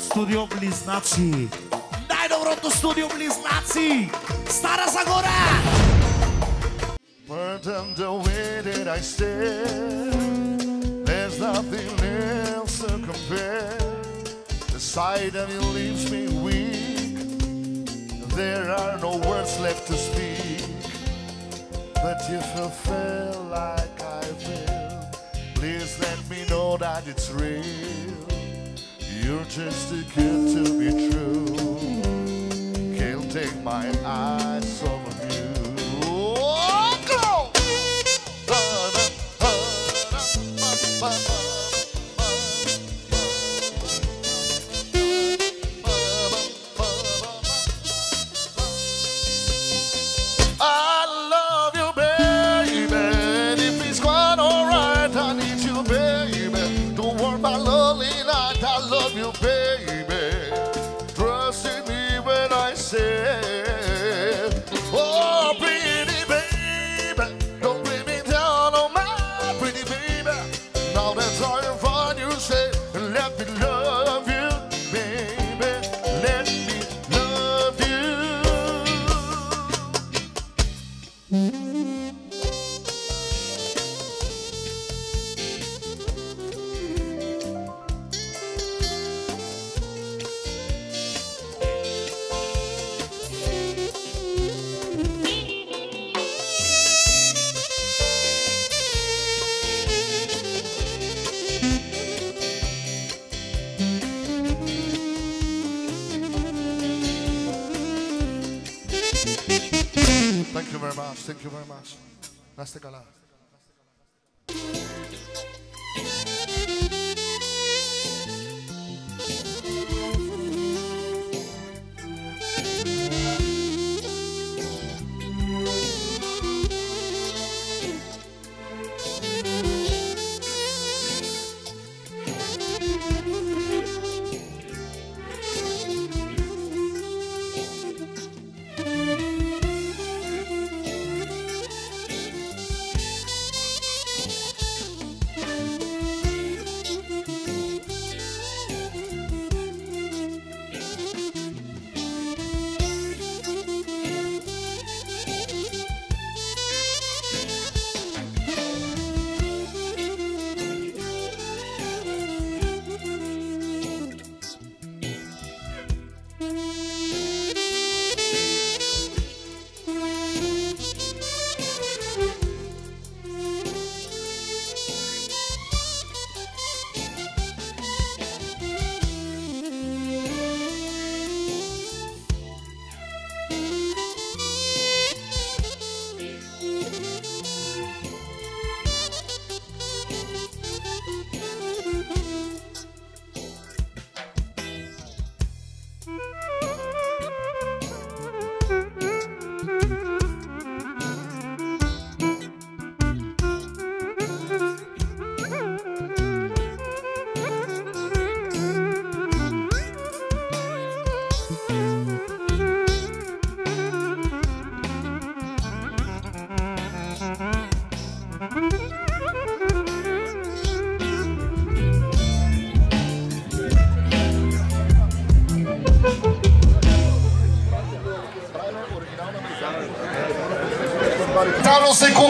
Студио Близнаци. Най-доброто студио Близнаци. Стара Загора! Pardon the way that I stare. There's nothing else to compare. The sight of you leaves me weak. There are no words left to speak. But if you feel like I feel, please let me know that it's real. you're just too good to be true. Can't take my eyes off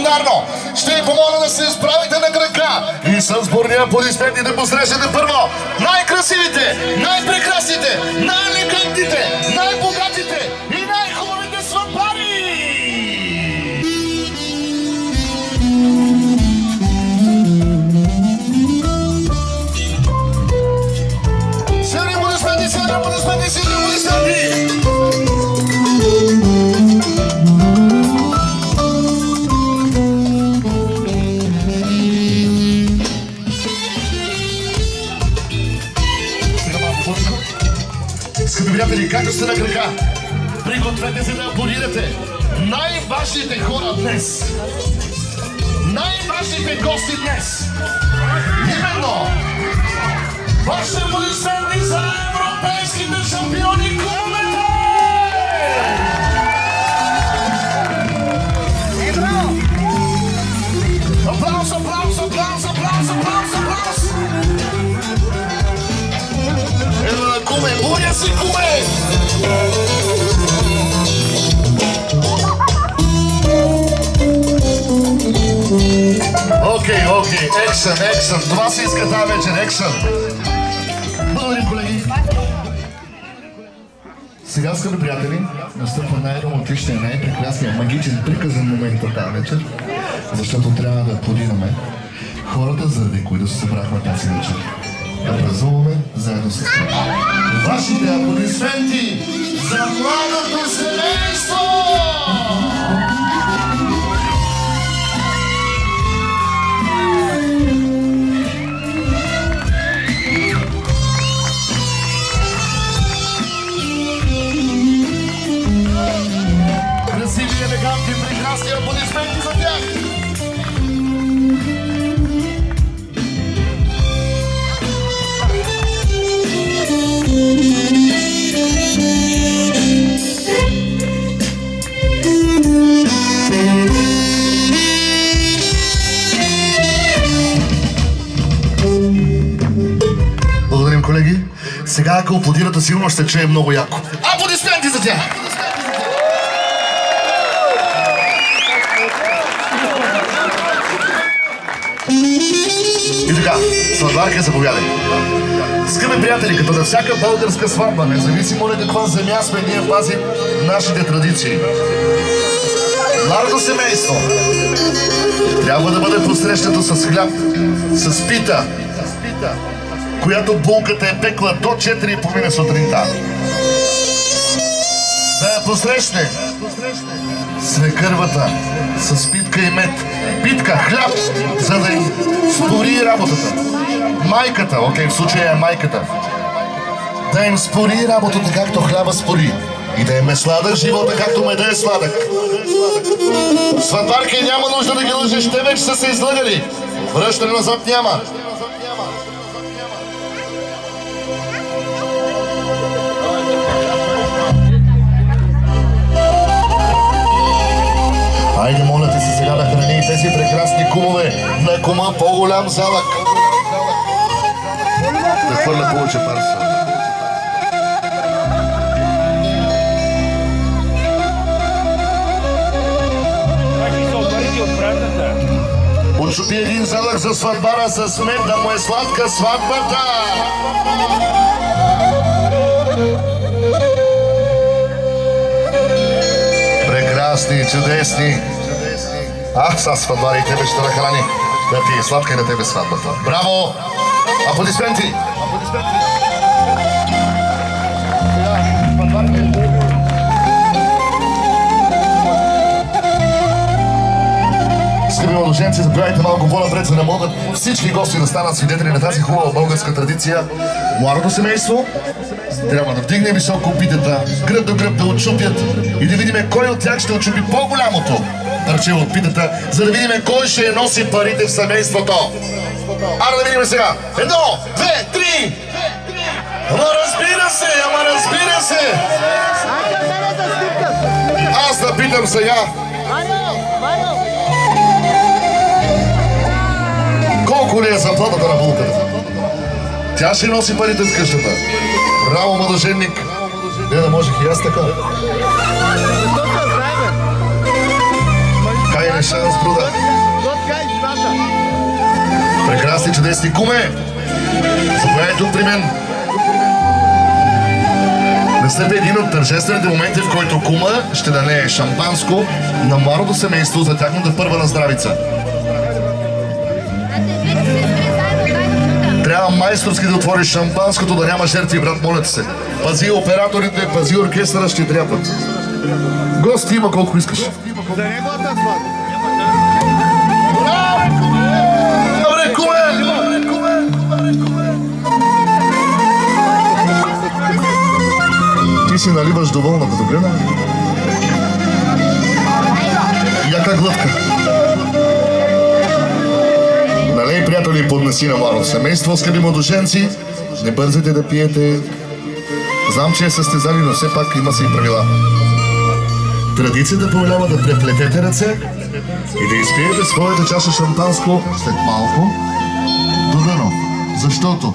Секундарно. Ще ви помоля да се изправите на крака и с бурни аплодисменти да посрещате първо най-красивите, най-прекрасните, най-елегантните, най-богатите сте на крака, пригответе се да аплодирате най-важните хора днес. Най-важните гости днес. Именно вашите аплодисменти за европейските шампиони клубовете! Аплаус, аплаус, аплаус, аплаус, аплаус, аплаус! Ела на куме, буря си, куме! Окей, окей, екшън, екшън. Това се иска тази вечер, екшън. Благодарим, колеги. Сега, скъпи приятели, настъпва най-романтичният, най-прекрасният, магичен, приказен момент от тази вечер, защото трябва да аплодираме хората, заради които се събрахме тази вечер. Да празнуваме заедно с тях. Вашите аплодисменти за младото семейство! Сега, ако аплодирате, сигурно ще чуе много яко. Аплодисменти за тях! И така, сватбарка, заповядай. Скъпи приятели, като на всяка българска сватба, независимо на каква земя сме, ние пазим нашите традиции. Младото семейство трябва да бъде посрещнато с хляб, с пита, която булката е пекла до 4,5 сутринта. Да я посрещне свекървата с питка и мед. Питка, хляб, за да им спори работата. Майката, окей, в случая е майката. Да им спори работата, както хляба спори. И да им е сладък живота, както меда е сладък. Сватбарки няма нужда да ги лъжеш, те вече са се излъгали. Връщане назад няма. Тези прекрасни кумове на кума по-голям залък. Да хвърля повече парса. Значи са обърти от братата. Отшупи един залък за сватбара с мен, да му е сладка сватбата. Прекрасни, чудесни. Ах, са сватбара и тебе ще нахрани. Да ти е сладка и на тебе сватбата. Браво! Аплодисменти! Аплодисменти! Скъпи младоженци, заповядайте малко по-напред, за да могат всички гости да станат свидетели на тази хубава българска традиция. Младото семейство трябва да вдигне високо питата, гръб до гръб да отчупят и да видим кой от тях ще отчупи по-голямото парче от питата, за да видим кой ще носи парите в семейството. Ара да видим сега. Едно, две, три! Ама разбира се, ама разбира се! Аз да питам сега. Колко ли е заплатата на булката? Тя ще носи парите в къщата. Браво, младоженник! Не да можех и аз така. Не шанс, бруда. Прекрасни, чудесни куме! Заповядайте тук при мен. Настъпи един от тържествените моменти, в който кума ще даде шампанско на младото семейство за тяхната първа на здравица. Трябва майсторски да отвориш шампанското, да няма жертви, брат, моля се. Пази операторите, пази оркестъра, ще трябват. Гости има колко искаш. За неговата сватба. Ти си наливаш доволна като. Яка глъвка. Налей, приятели, поднеси на малото семейство, скъпи младоженци. Не бързайте да пиете. Знам, че е състезание, но все пак има си и правила. Традицията повелява да преплетете ръце и да изпиете своята чаша шампанско след малко до дъно. Защото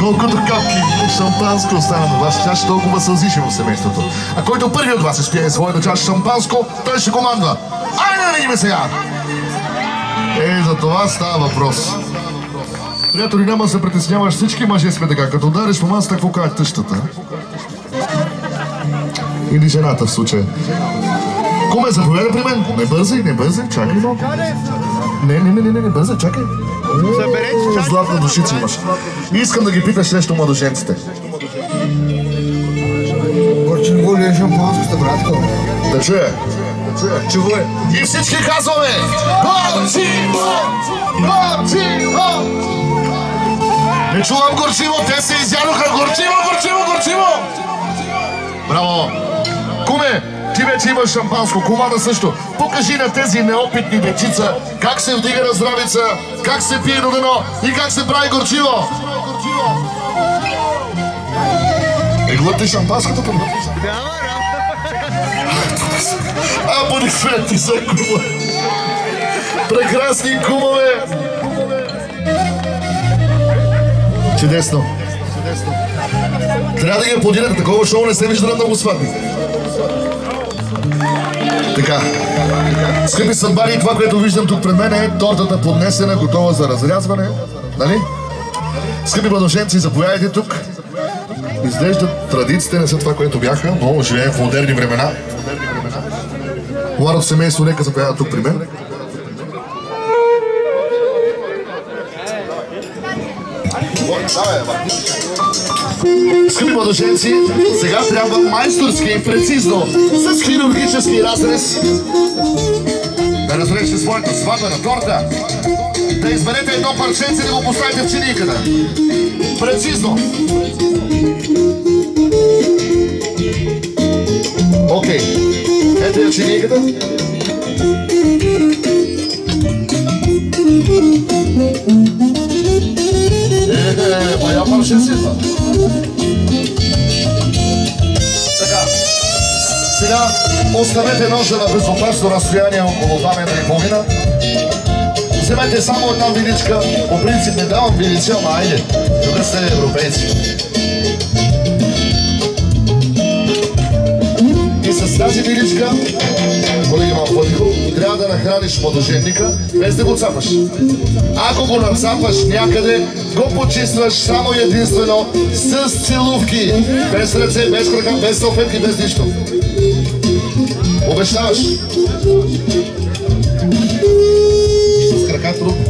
Колкото капки шампанско остана на вас, чаша толкова сълзише в семейството. А който първи от вас изпие своята чаша шампанско, той ще командва. Айде да видим сега! Е, за това става въпрос. Приятели, няма да се притесняваш, всички мъже сме така. Като удариш по масата, какво кажа тъщата? Или жената в случая. Куме, заповядай при мен. Не бързай, не бързай, чакай малко. Не, не, не, не, не, не бързай, чакай. Съберете. Златна душица имаш. Искам да ги питаш нещо младоженците. Горчиво ли е шампанското, братко? Да чуя. Да чуя. Чего е? И всички казваме Горчиво! Горчиво! Не чувам горчиво, те се изядоха. Горчиво, горчиво, горчиво! Браво! Куме, ти вече имаш шампанско, кумата също. Покажи на тези неопитни дечица как се вдига на здравица, как се пие до дено и как се прави горчиво. Е, глътни шампанското към А, бъди свети за кума. Прекрасни кумове. Чудесно. Трябва да ги аплодирате. Такова шоу не се вижда на много сватби. Така. Скъпи съдбари, това, което виждам тук пред мен е тортата поднесена, готова за разрязване. Нали? Скъпи младоженци, заповядайте тук. Изглежда традициите не са това, което бяха, но живеем в модерни времена. Младото семейство, нека заповяда тук при мен. Скъпи младоженци, сега трябва майсторски и прецизно, с хирургически разрез, да разрежете своята сватбена торта, да изберете едно парченце и да го поставите в чиниката. Прецизно. Окей. Ето я чиниката. Е, си това. Така. Сега оставете ножа на безопасно разстояние около 2 метра и половина. Вземете само една виличка. По принцип не давам вилици, ама айде. Тук сте европейци. И с тази виличка, колеги малко по-тихо, трябва да нахраниш младоженника, без да го цапаш. Ако го нацапаш някъде, го почистваш само единствено с целувки. Без ръце, без крака, без салфетки, без нищо. Обещаваш. С крака трудно.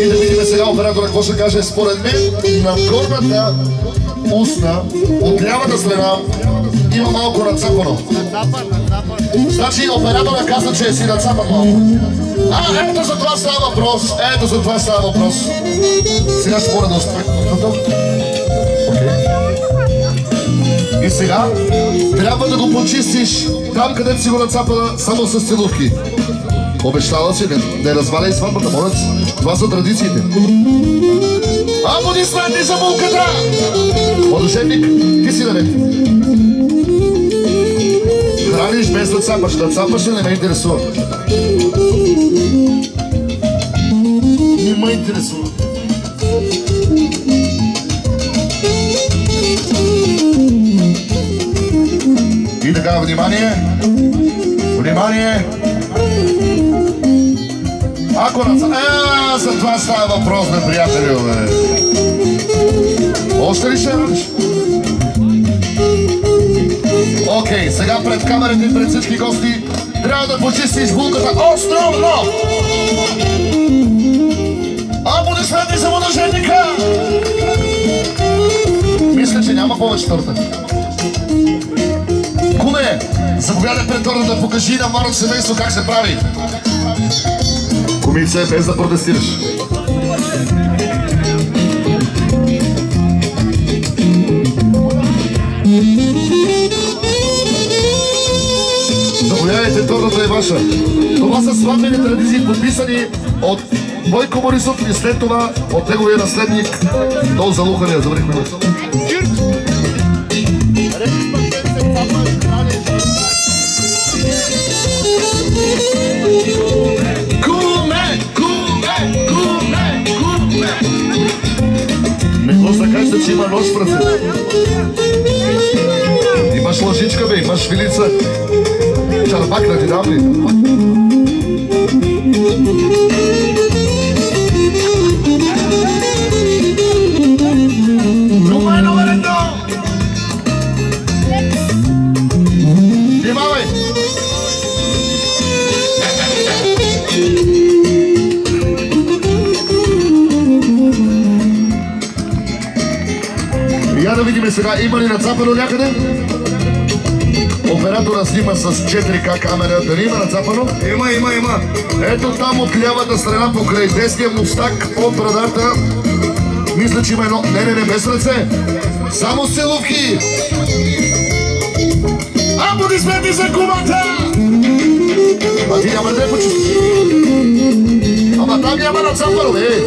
И да видим сега оператора какво ще каже. Според мен на горната устна, от лявата страна, има малко нацапано. Значи оператора каза, че е си нацапан малко. А, ето за това става въпрос. Ето за това става въпрос. Сега ще мога да оставя. И сега трябва да го почистиш там, където си го нацапала, само с целувки. Обещала си, не, не разваляй сватбата, моля. Това са традициите. Аплодисменти за булката! Младоженник, ти си наред. Храниш без да цапаш. Да цапаш не ме интересува? Не ме интересува. И така, внимание! Внимание! Ако на... Е, за това става въпрос, бе, приятели, бе. Още ли ще? Окей, сега пред камерите и пред всички гости трябва да почистиш булката островно! Аплодисменти за младоженника! Мисля, че няма повече торта. Куме, заповядай пред тортата, покажи на младото семейство как се прави. Кумице, без да протестираш. Заповядайте, тортата е ваша. Това са сватбени традиции, подписани от Бойко Борисов и след това от неговия наследник до залухания. Завърхме го. Куме, куме, куме, куме. че има нож в. Имаш лъжичка, бе, имаш вилица. של בקלר של דבלין. Janovic mi se ga imali na capelu nekada? Оператора снима с 4К камера. Дали има нацапано? Има, има, има. Ето там от лявата страна покрай десния мустак от брадата. Мисля, че има едно... Не, не, не, без ръце. Само с целувки. Aplaudismente за кумата! А ти няма да я почувстваш. Ама там няма нацапано, бе.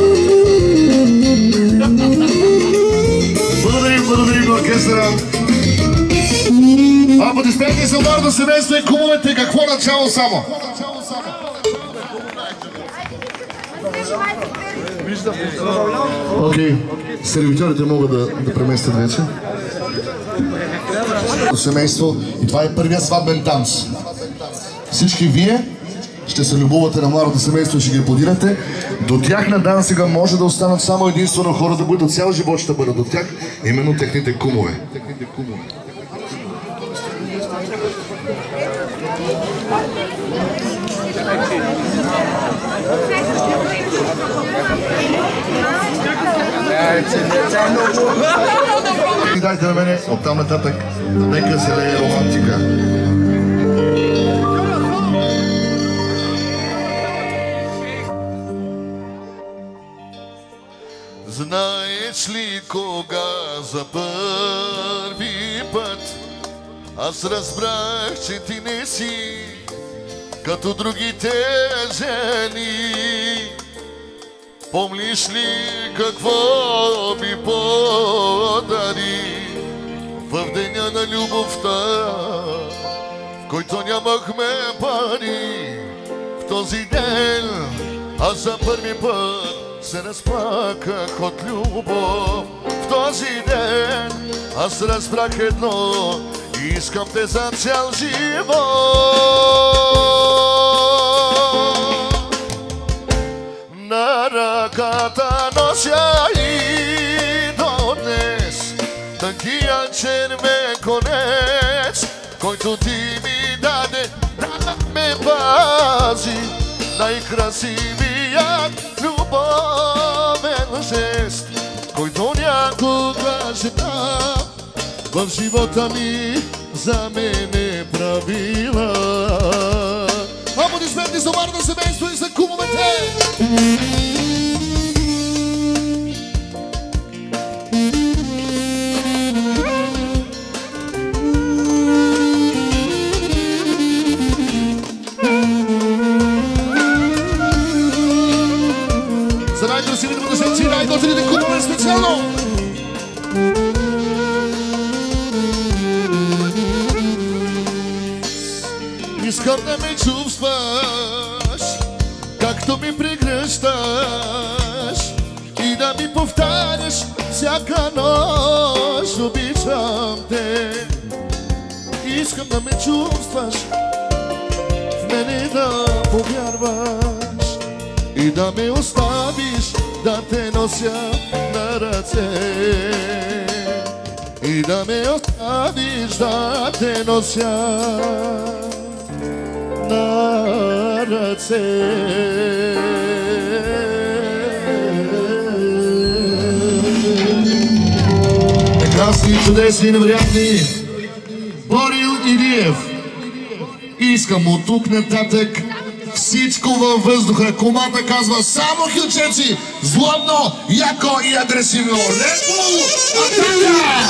Благодарим, благодарим на оркестъра. Аплодисменти за младо семейство и кумовете. Какво начало само? Окей, сервитьорите могат да, да преместят вече. Семейство и това е първият сватбен танц. Всички вие ще се любовате на младото семейство и ще ги аплодирате. До тях на дансига може да останат само единствено хора, да които цял живот ще бъдат до тях, именно техните кумове. Дайте на мене оттам нататък. Нека се лее романтика. Знаеш ли кога за първи път аз разбрах, че ти не си като другите жени? Помниш ли какво ми подари в деня на любовта, в който нямахме пари? В този ден аз за първи път се разплаках от любов. В този ден аз разбрах едно Искам те за цял живот. На ръката нося и до днес Такия червен конец Който ти ми даде да ме пази Най-красивият любовен жест Който някога Od života mi za mene pravila Aplodismenti za varno semenstvo i za kumove te! Za najgorsi vidimo da se cilja i dozirili kumove specijalno! Да ме чувстваш, както ми прегръщаш и да ми повтаряш всяка нощ обичам те. Искам да ме чувстваш, в мене да повярваш и да ме оставиш да те нося на ръце. И да ме оставиш да те нося на ръце. Прекрасни, чудесни, невероятни Борил Илиев. Искам от тук нататък всичко във въздуха. Комата казва само хилчеци, злобно, яко и агресивно. Лепо, атака!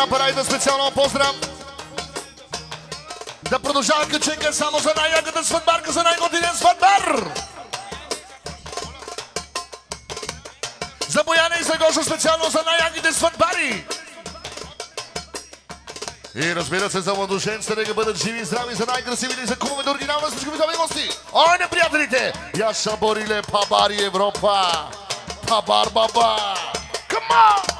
рапъра и да специално поздрав. Да продължава качека само за най-яката сватбарка, за най-готинен сватбар! За Бояна и за Гошо специално за най-яките сватбари! И разбира се, за младоженците нека бъдат живи и здрави, за най-красивите и за кумовете оригинална с всички висови гости! Ой, не приятелите! Яша Бориле, Пабари Европа! Пабар Баба! Come on!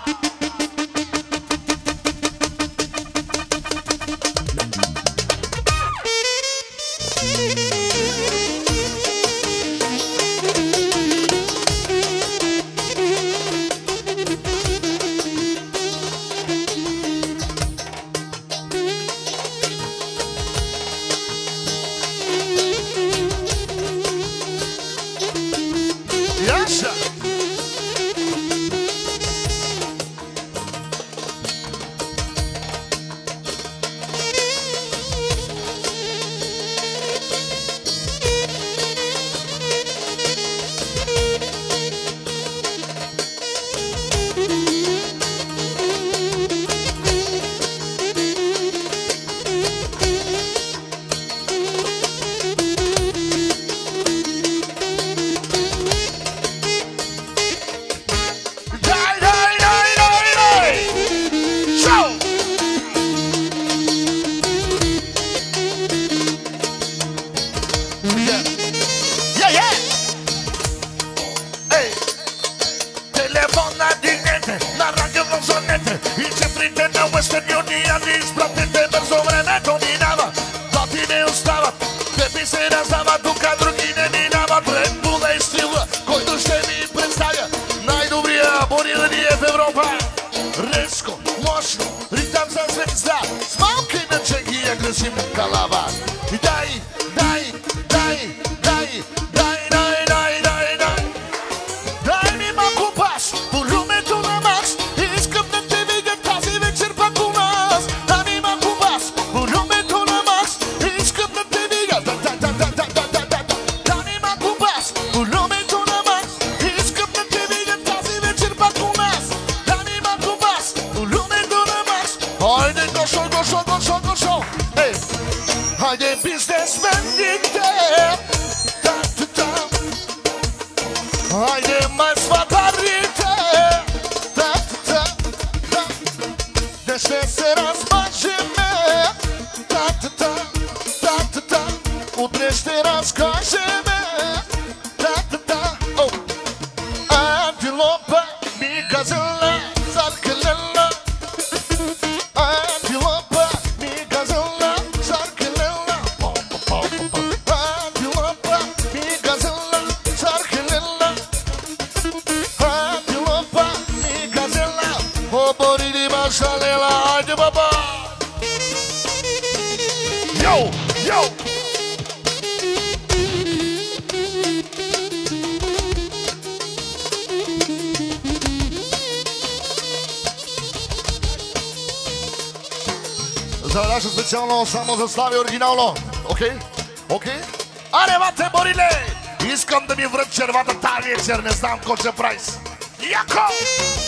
businessman did Слави оригинално. Окей? Окей? Аре, бате, Бориле! Искам да ми врат червата тази вечер, не знам какво ще правиш. Яко! Шоу!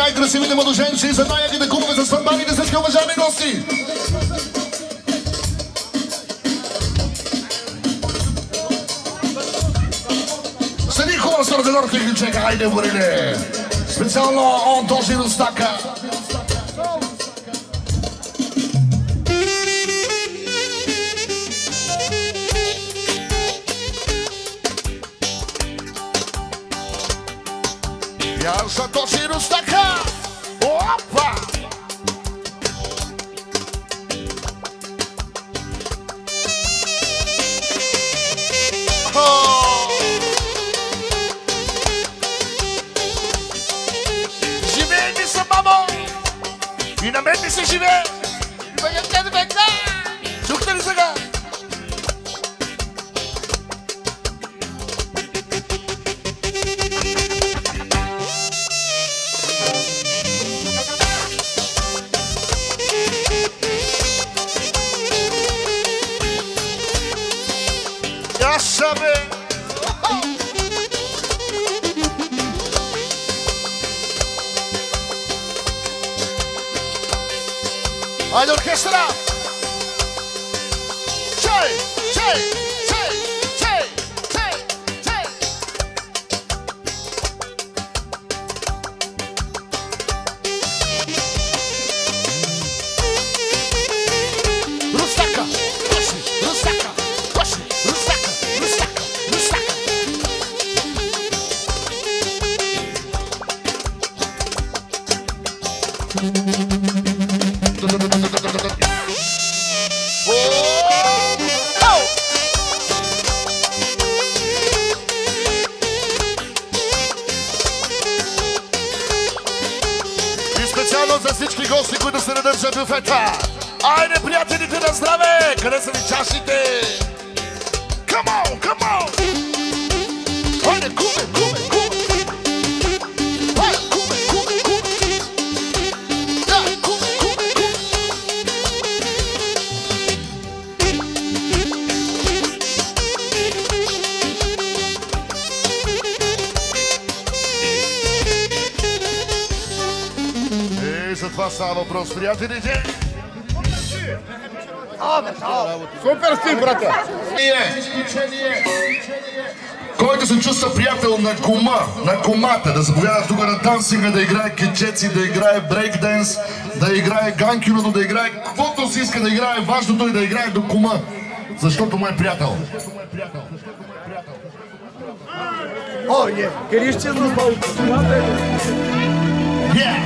Най-красивите младоженци за най-яките кумове за сватбаните всички уважаеми гости. Седи хубаво с орденор хайде, Бориле! Специално он този Рустака. Приятел на кума, на кумата, да заповяда тук на дансинга, да играе кичеци, да играе брейкденс, да играе ганкиното, да играе каквото си иска да играе, важното е да играе до кума, защото му е приятел. О, е! Къде изчезна малко? Yeah!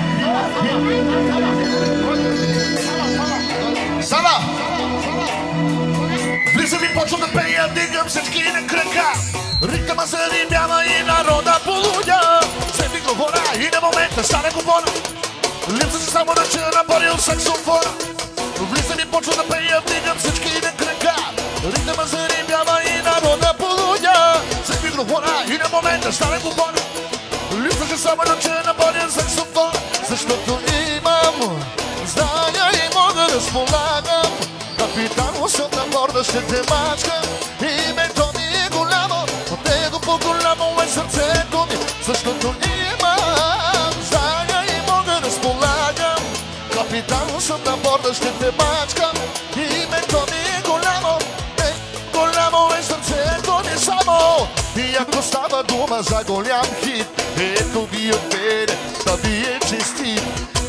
Сала! Влизам и почвам да пея, дигам всички на крака. Ритъма се рибява и народа полудя. Се ми говоря и на момента стане говоря. Липса си само да чуя набори от саксофона. Влизам и почвам да пея, дигам всички на крака. Ритъма се рибява и народа полудя. Се ми говоря и на момента стане говоря. Липсваше само да чуя на борен саксофон, защото имам знания и мога да разполагам. Капитан на борда ще те мачкам, името ми го по-голямо е сърцето ми, защото имам зая и мога да сполагам. Капитан съм на борда, ще те мачкам. Името ми е голямо, е, голямо е сърцето ми само. И ако става дума за голям хит, ето ви от мене, да ви е честит.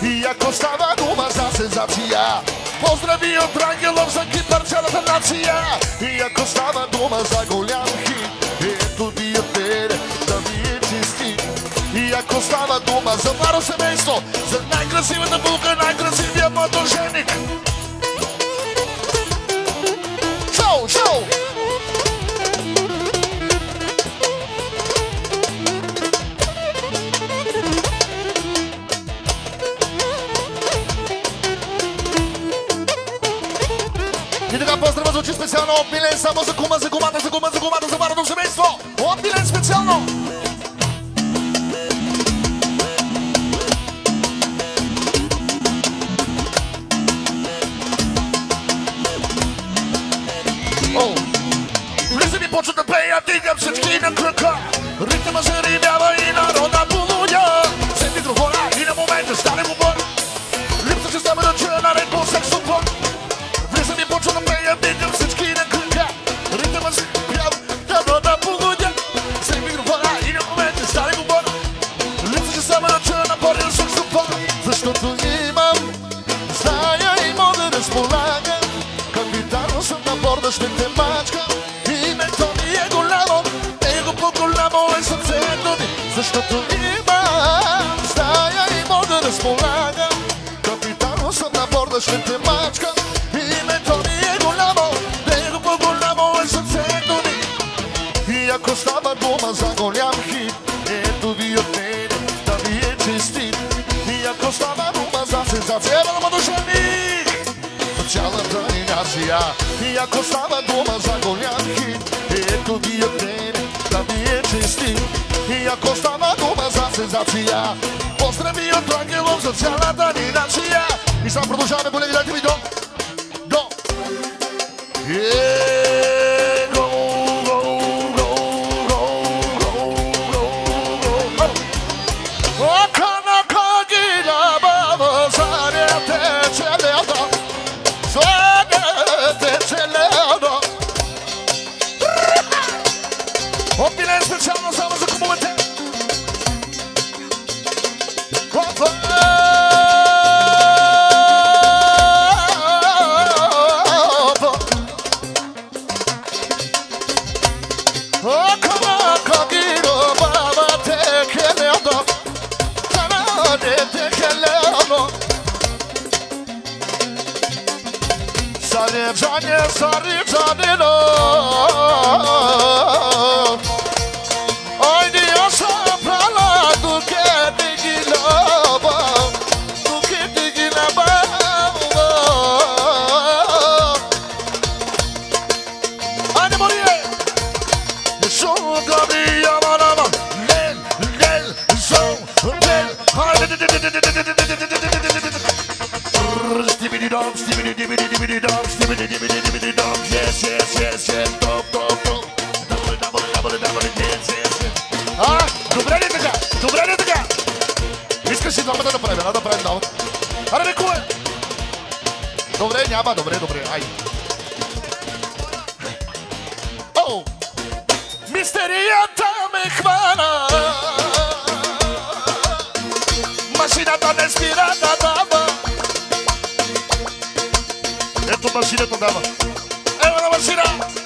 И ако става дума за сензация, поздрави от Ангелов за Кипър цялата нация. И ако става дума за голям хит, ето ви от мене, да ви е честит. И ако става дума за младо семейство, за най-красивата булка, най-красивия младоженик. Специално от Милен, само за кума, за кумата, за кума, за кумата, за младото семейство. От Милен специално! О! Влизам и почва да пея, дигам всички на кръка. Ритъма се рибява и народа полудя. Защото имам Зная и мога да сполагам Капитан съм на борда, ще те мачка. Името ми е голямо Него по-голямо е сърцето ми. Защото имам ако става дума за голям хит, ето ви от мене, да ви е честит. И ако става дума за сензация, поздрави от Ангелов за цялата ни нация. Ето машината дава. Ева на машина! Черното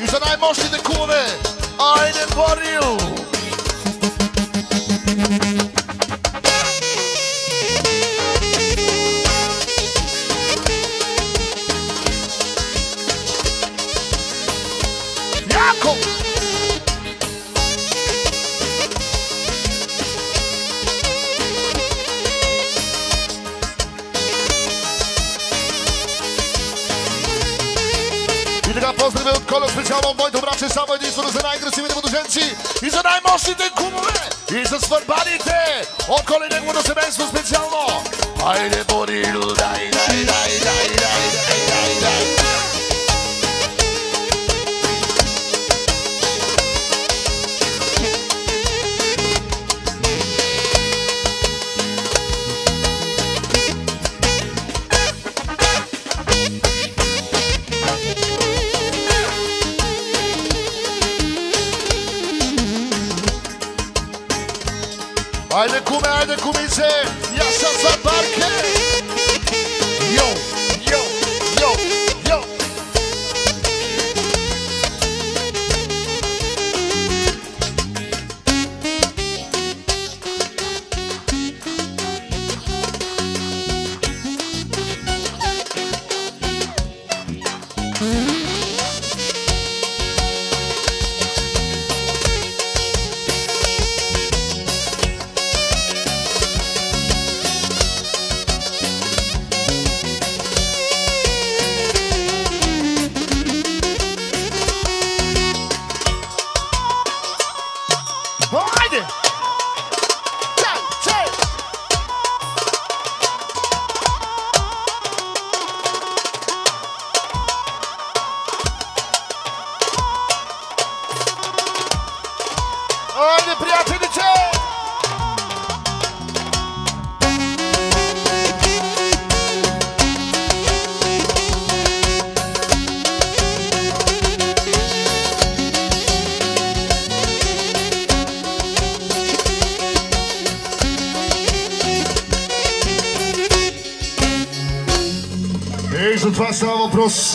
Ju shënaj moshtit e kuve Ajde për ju най-красивите младоженци и за най-мощните кумове и за свърбаните от коли неговото семейство специално. Айде, Борил, дай, дай, дай!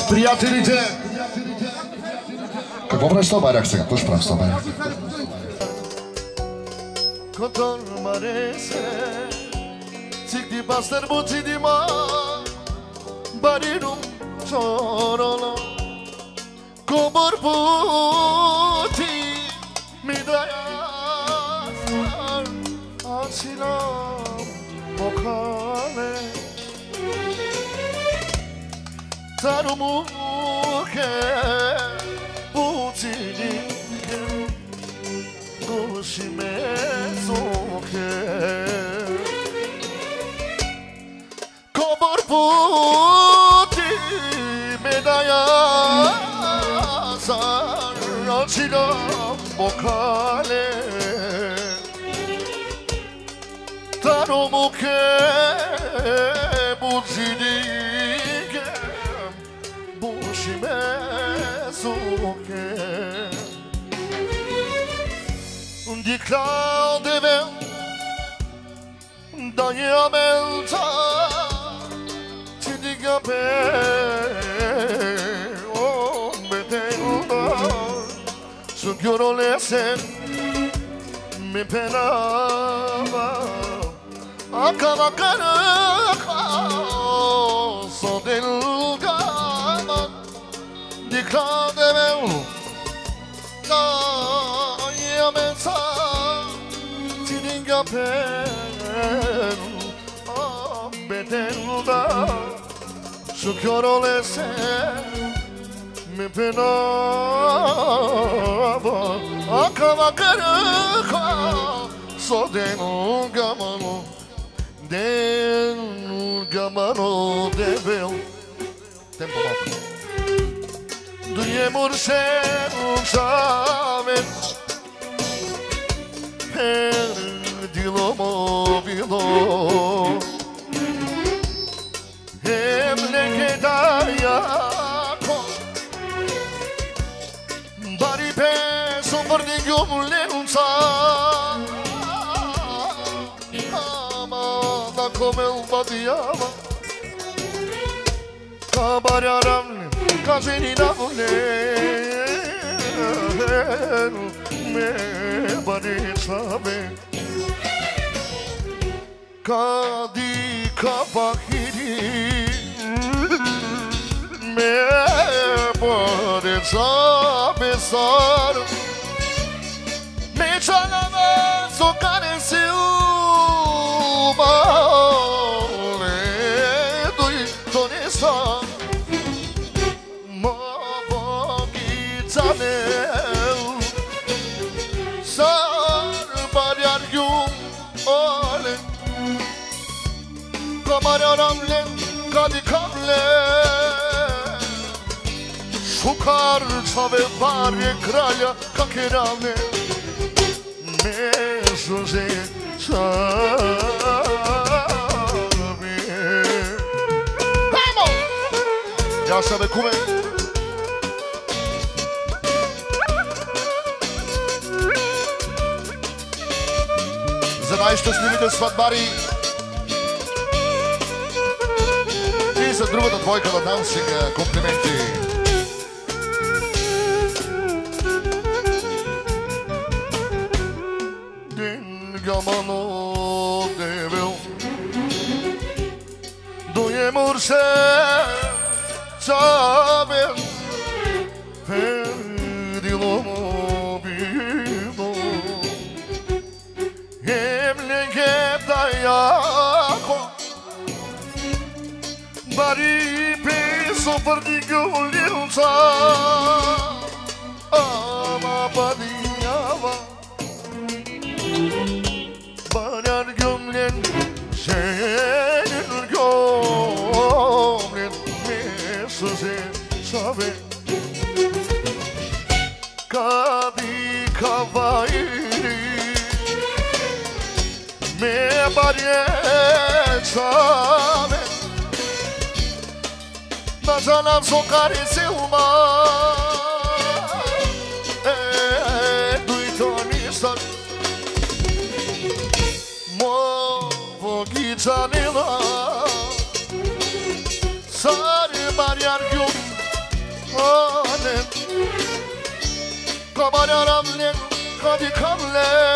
Приятелите! Какво правиш с този баряк сега? Какво ще правиш с този баряк? Contor marese Cik di bastır bu tidima Barinum sorolo Kubur puti Midayasar سرموخه بودی گوشیم زوخه کبر بودی مدایا سر چیلا بکاله ترموخه بودی di cladeve da yamenta ti di gape o oh, betenga su gyorolesen mi penava akava karaka so del gaman di cladeve da mia mensa tilinga pen oh betelda sukoro lese mi penavo akava karuko so denunga mano denunga mano devel tempo bajo. Dunje mur se her diloma bilo. Emleke dajako Bari pe so vrni ljumljenca Ama da komel badijama Kabarjaram kazinina ulen mebane sabe kadi kapakiri mebane sabe sabe Kamararamle kadi kamle Шукар чаве баре краля какеране Мезузе чаве Хамо! Я сабе куме За най-щастливите сватбари другата двойка да дам сега комплименти. Gamano devil Duyemur se Sabir 又流转 sokar Silma e, ee, Dujtoni sot Movo gizanila Sarı barjar gjumë Anen Kabarjar avlen Kadi kamlen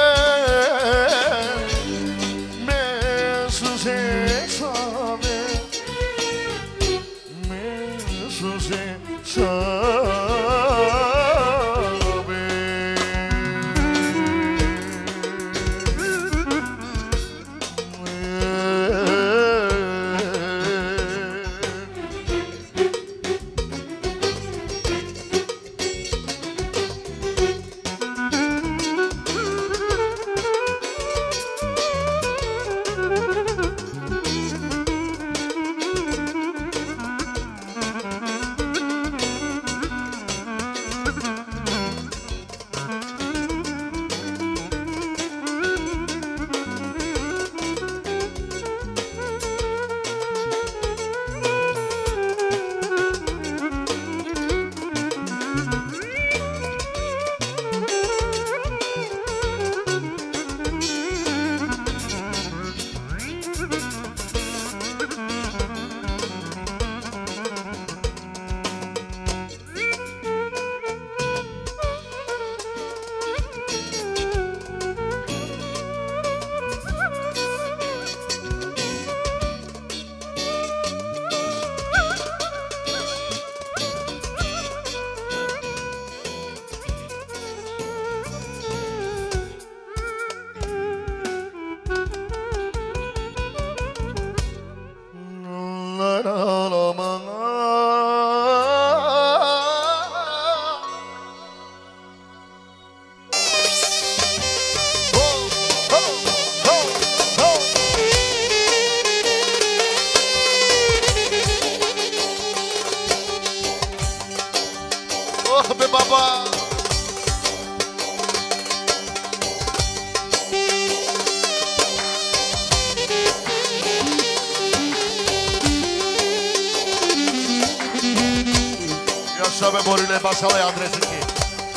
Yaşa be Morile, başala adresi ki.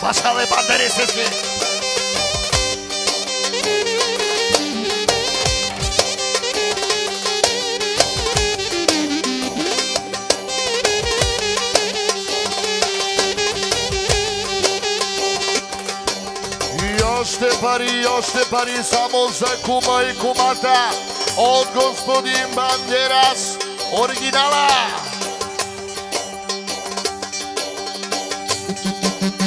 Başala banderesi ki. И още пари, и още пари само за кума и кумата от господин Бандерас, оригинала. Música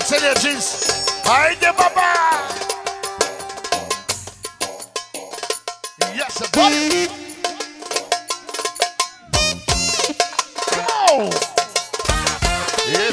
специално за целия джинс. Хайде, баба! Я се боли! Ау! И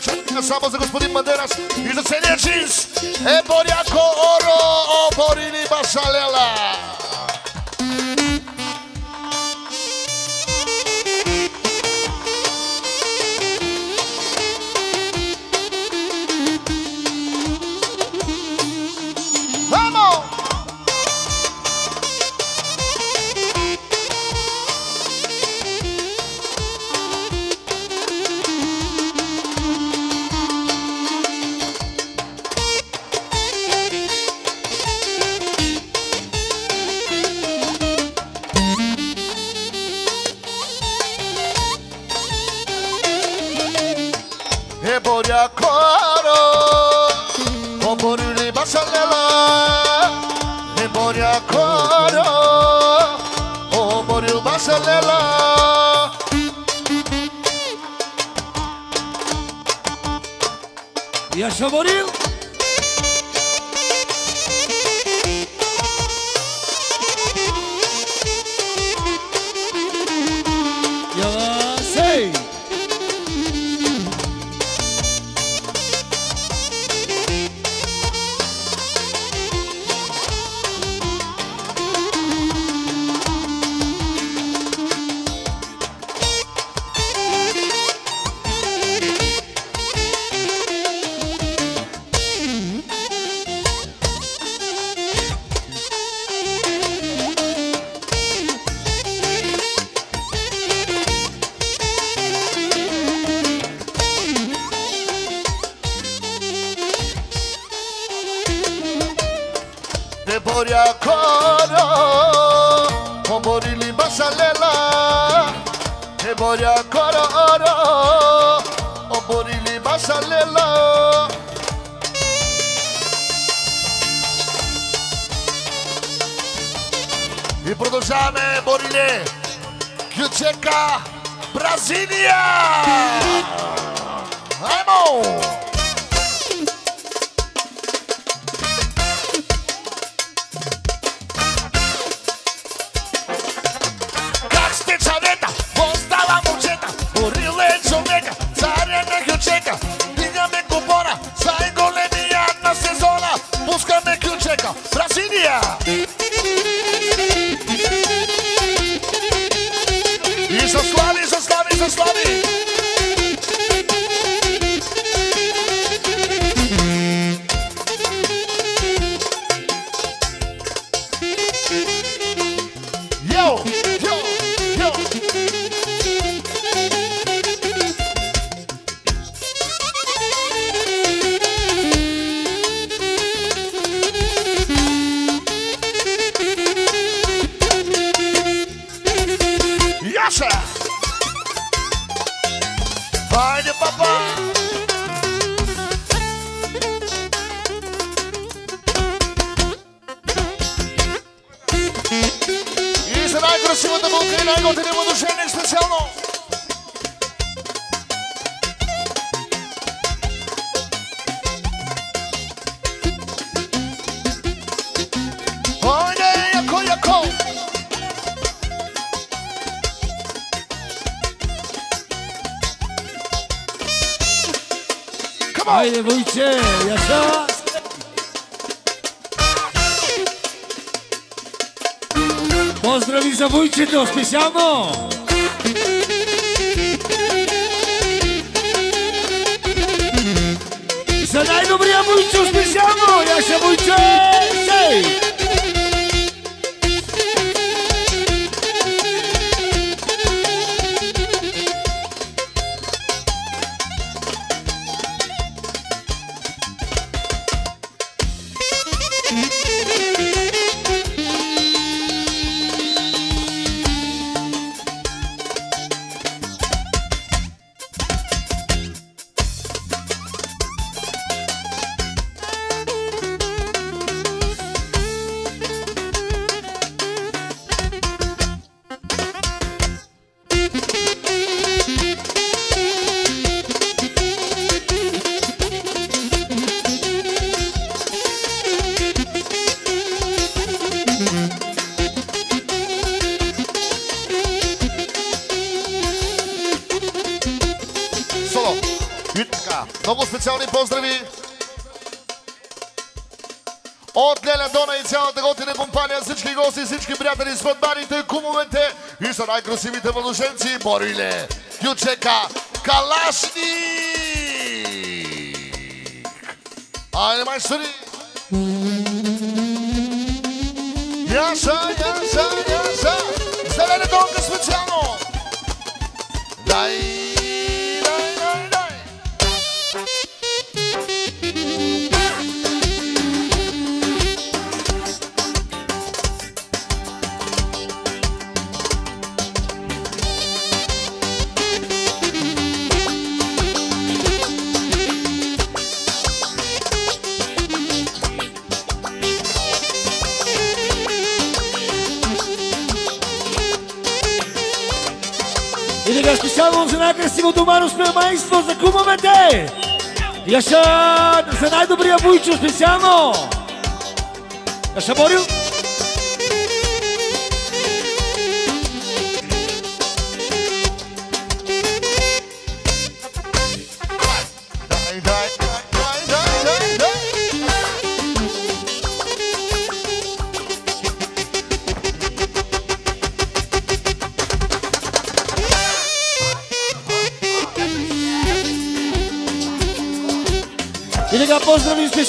човек, само за господин Бандерас и за целия джинс. Е, Боряко Оро, о, Борини Басалела. И продължаваме, Бориле! Кючека, Бразилия! Аймо! Как сте царета, остала момчета, Бориле човека, царя на Кючека, дигаме купона, за големия на сезона, пускаме Кючека, Бразилия! Компания, всички гости, всички приятели, сватбарите, кумовете и са най-красивите младоженци. Бориле, Ючека, Калашник! Айде, майстори! Яша, Яша, Яша! За Леля Донка специално! Дай, най-красивото марушно майство за кумовете. Яша за най-добрия Вуйчо специално. Яша Борил.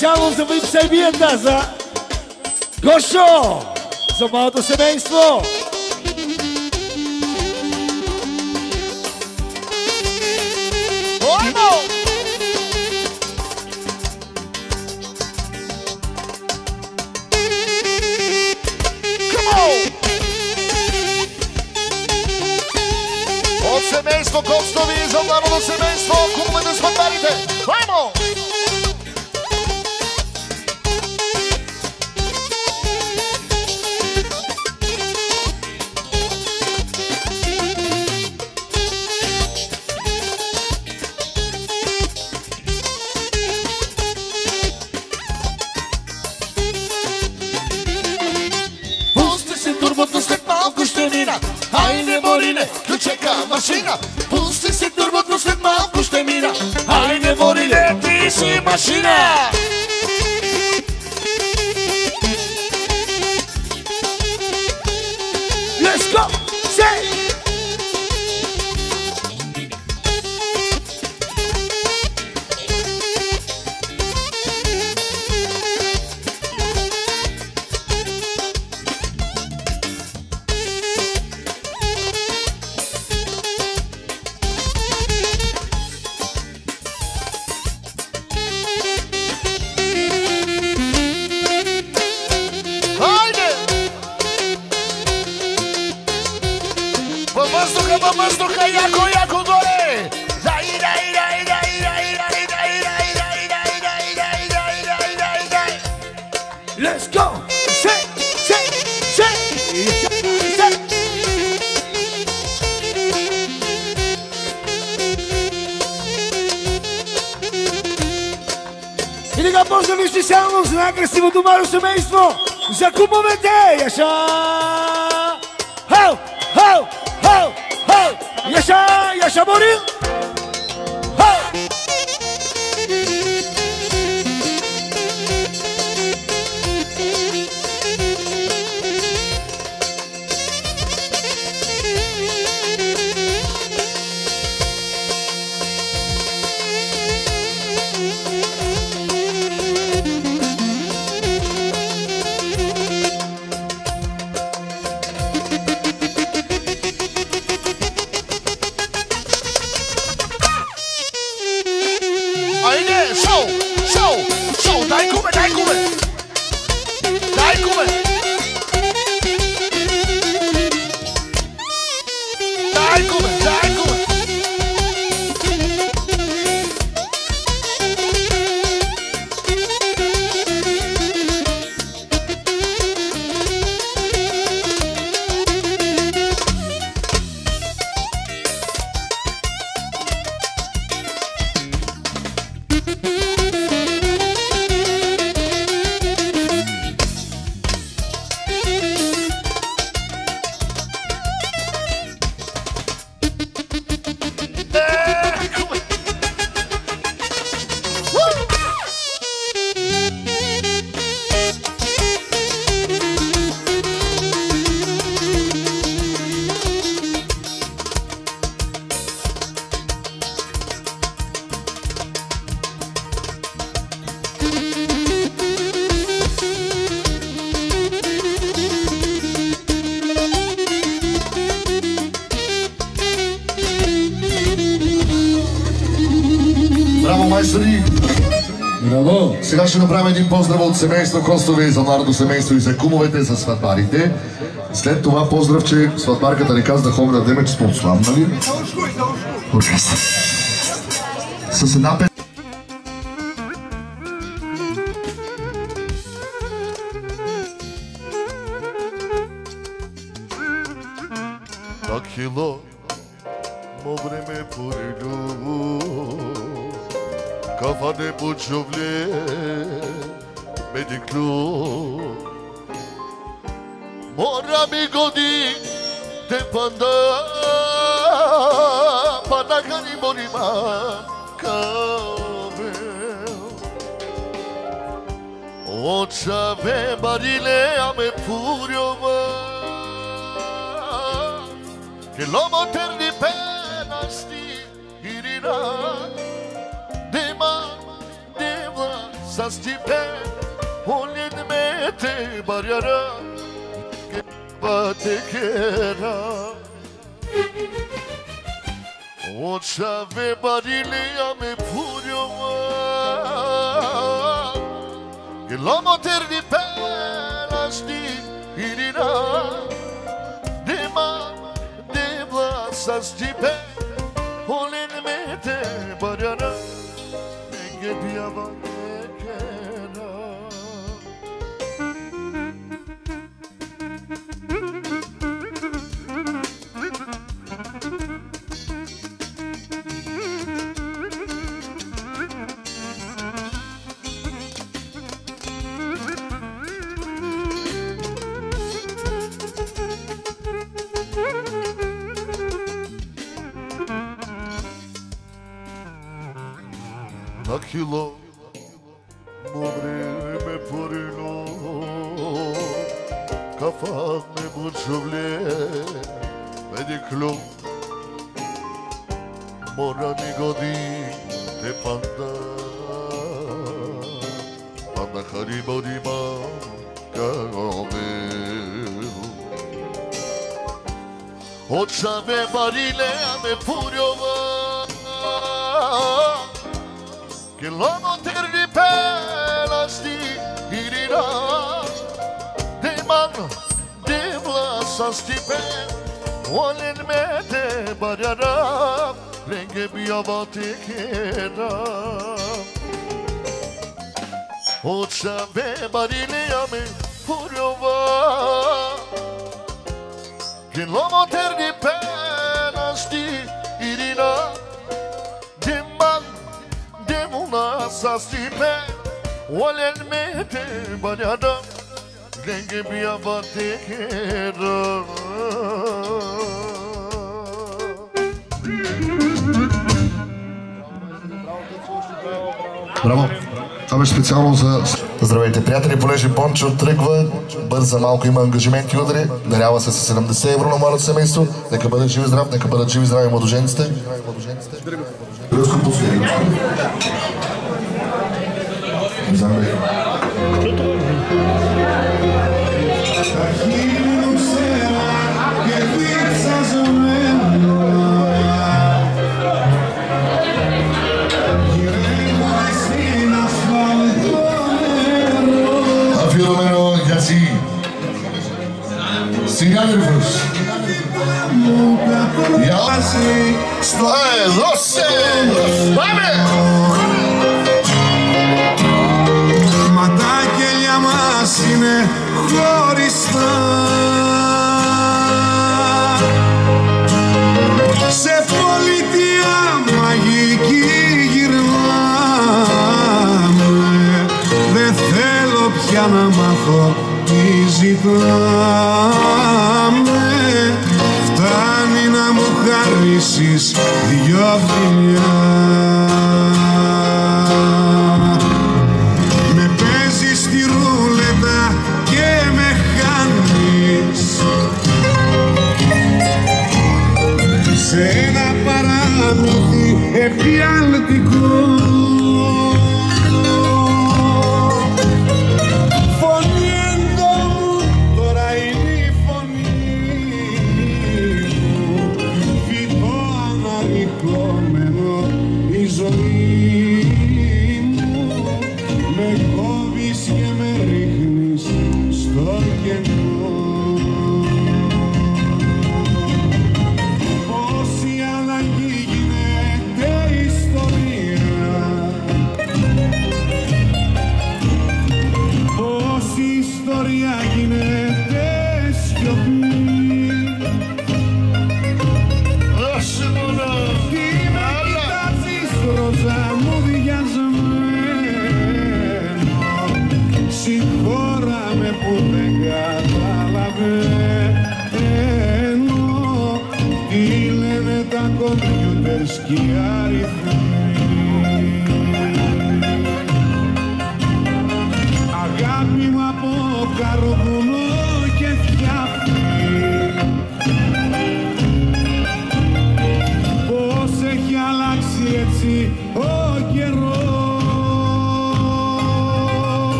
Поздрави специално за Вип Сърбията, за Гошо, за моето машина. Пусти си турбото след малко ще мина. Хайде, Бориле, ти си машина. Ще направим един поздрав от семейство Костове за младото семейство и за кумовете, за сватбарите. След това поздрав, че сватбарката ни каза да ходим да дадем, че сме отслабнали. С една curiosa que lo monté Takilo Modri me porilo Kafam me burçuvle Vediklo Mora mi godin te panda Panda haribo dima Kagome Oča me varile me porilo L'uomo terribile sti dirà De man de vlasa sti ben Olin me de barara Renge bijavati kera Oca ve barilia me furiova Che l'uomo terribile засипе Олен ме те баняда Денге биява текера Браво! Това беше специално за... Здравейте, приятели! Понеже Пончо тръгва, бърза малко, има ангажименти утре, дарява се с 70 евро на младото семейство. Нека бъдат живи здрав, нека бъдат живи здрави младоженците. φτάσει στο εδώ σε. Μα τα κελιά μας είναι χωριστά. Σε πολιτεία μαγική γυρνάμε. Δεν θέλω πια να μάθω τι ζητά. This is the opinion.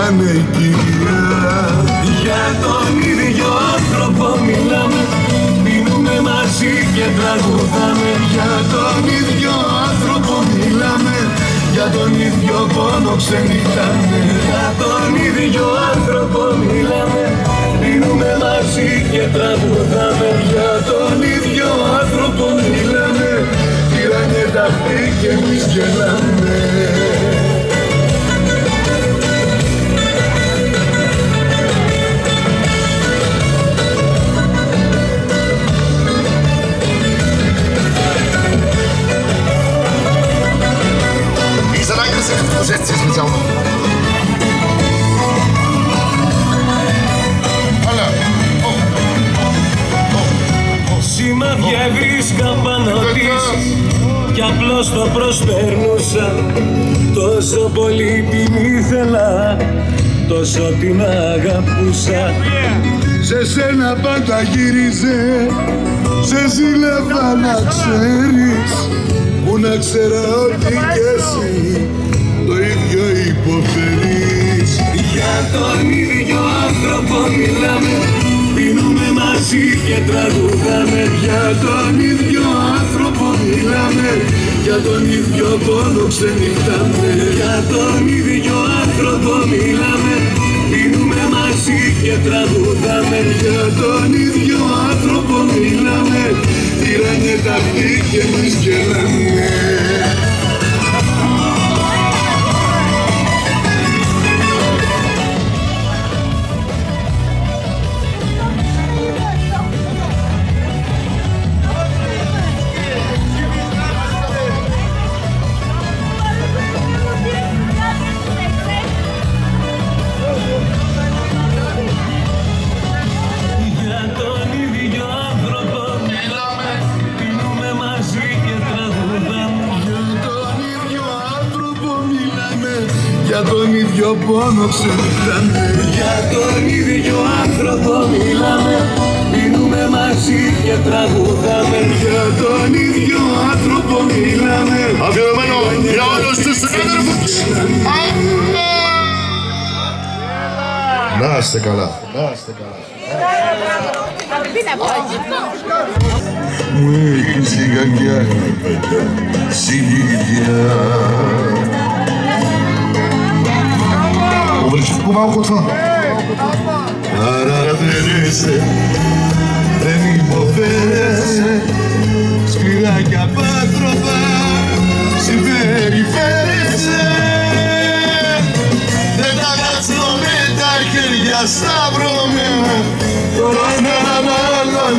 Την έκανε η κυρία. Για τον ίδιο άνθρωπο μιλάμε. Πίνουμε μαζί και τραγουδάμε. Για τον ίδιο άνθρωπο μιλάμε. Για τον ίδιο πόνο ξενυχτάμε Για τον ίδιο άνθρωπο μιλάμε. Πίνουμε μαζί και τραγουδάμε. Για τον ίδιο άνθρωπο μιλάμε. Πήρανε τα αυτή και εμείς γελάμε προσέξτε με τσάμα. Σημαδεύεις καμπανώτης κι απλώς το προσπερνούσα τόσο πολύ την ήθελα τόσο την αγαπούσα σε σένα πάντα γύριζε σε ζήλευα να ξέρεις που να ξέρα ότι κι εσύ το ίδιο υποφέρεις Για τον ίδιο άνθρωπο μιλάμε. Πίνουμε μαζί και τραγουδάμε. Για τον ίδιο άνθρωπο μιλάμε. Για τον ίδιο πόνο ξενυχτάμε Για τον ίδιο άνθρωπο μιλάμε. Πίνουμε μαζί και τραγουδάμε. Για τον ίδιο άνθρωπο μιλάμε. Πήρανε τα αυτή και εμείς γελάμε πόνο ξενυχτάμε Για τον ίδιο άνθρωπο μιλάμε Πίνουμε μαζί και τραγουδάμε Για τον ίδιο άνθρωπο μιλάμε Αφιερωμένο για όλους τους συνάδελφους. Να είστε καλά. Να είστε καλά. Μου έχει σιγακιά Σιγίδια Koç. Kuba Koçman. Ara verirse δεν υποφέρεσαι Σκληράκια πάτροπα συμπεριφέρεσαι Δεν τα κάτσω με τα χέρια σταυρωμένα Τώρα έναν άλλον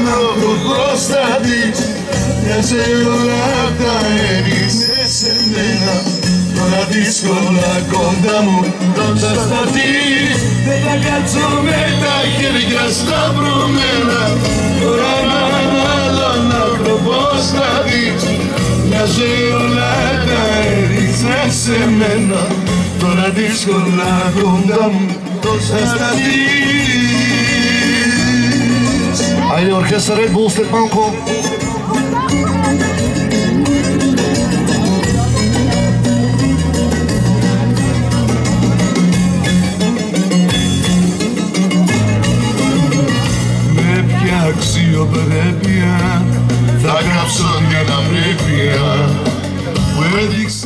μπροστά της Μια σε όλα τα έννοιες εμένα τώρα δύσκολα κοντά μου. Δώσα στα δεν θα κάτσω με τα χέρια σταυρωμένα τώρα να άλλο να βρω πως θα δεις μια ζωή όλα τα σε τώρα δύσκολα κοντά μου. Δώσα στα τι Allez, Red Bull, αξιοπρέπεια θα κάψω μια αναπρέπεια που έδειξε